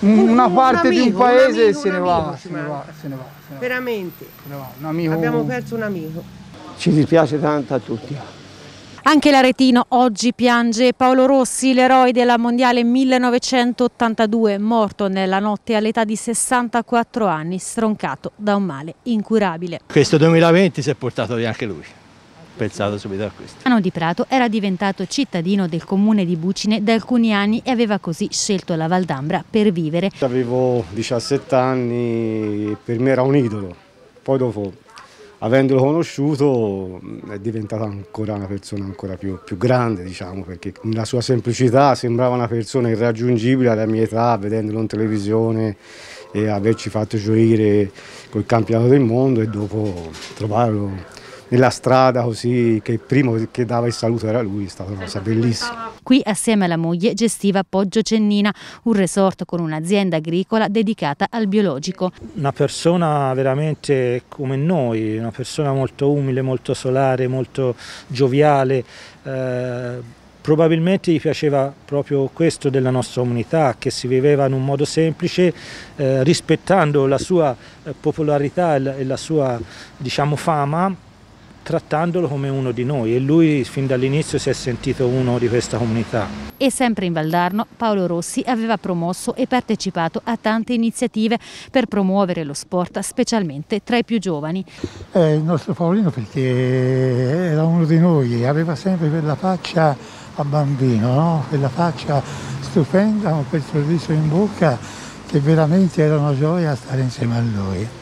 una un parte di un amico, paese un e se ne amico va, se ne va, se ne va, se ne va, Veramente. se ne va. Un amico... Abbiamo perso un amico. Ci dispiace tanto a tutti. Anche l'Aretino oggi piange Paolo Rossi, l'eroe della Mondiale 1982, morto nella notte all'età di 64 anni, stroncato da un male incurabile. Questo 2020 si è portato via anche lui. Pensato subito a questo. Ano di Prato era diventato cittadino del comune di Bucine da alcuni anni e aveva così scelto la Valdambra per vivere. Avevo 17 anni, per me era un idolo. Poi dopo, avendolo conosciuto, è diventata ancora una persona ancora più, più grande, diciamo, perché nella sua semplicità sembrava una persona irraggiungibile alla mia età, vedendolo in televisione e averci fatto gioire col campionato del mondo e dopo trovarlo nella strada così che il primo che dava il saluto era lui, è stata una cosa bellissima. Qui assieme alla moglie gestiva Poggio Cennina, un resort con un'azienda agricola dedicata al biologico. Una persona veramente come noi, una persona molto umile, molto solare, molto gioviale. eh, Probabilmente gli piaceva proprio questo della nostra comunità, che si viveva in un modo semplice, eh, rispettando la sua popolarità e la, e la sua diciamo, fama, trattandolo come uno di noi e lui fin dall'inizio si è sentito uno di questa comunità. E sempre in Valdarno Paolo Rossi aveva promosso e partecipato a tante iniziative per promuovere lo sport, specialmente tra i più giovani. Eh, il nostro Paolino perché era uno di noi, aveva sempre quella faccia a bambino, no? quella faccia stupenda con quel sorriso in bocca che veramente era una gioia stare insieme a lui.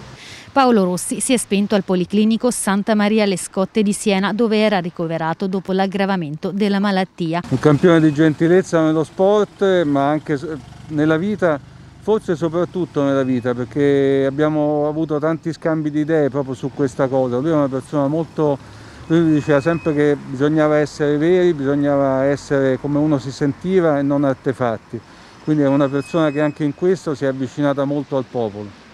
Paolo Rossi si è spento al Policlinico Santa Maria Le Scotte di Siena dove era ricoverato dopo l'aggravamento della malattia. Un campione di gentilezza nello sport ma anche nella vita, forse soprattutto nella vita perché abbiamo avuto tanti scambi di idee proprio su questa cosa. Lui è una persona molto, lui diceva sempre che bisognava essere veri, bisognava essere come uno si sentiva e non artefatti. Quindi è una persona che anche in questo si è avvicinata molto al popolo.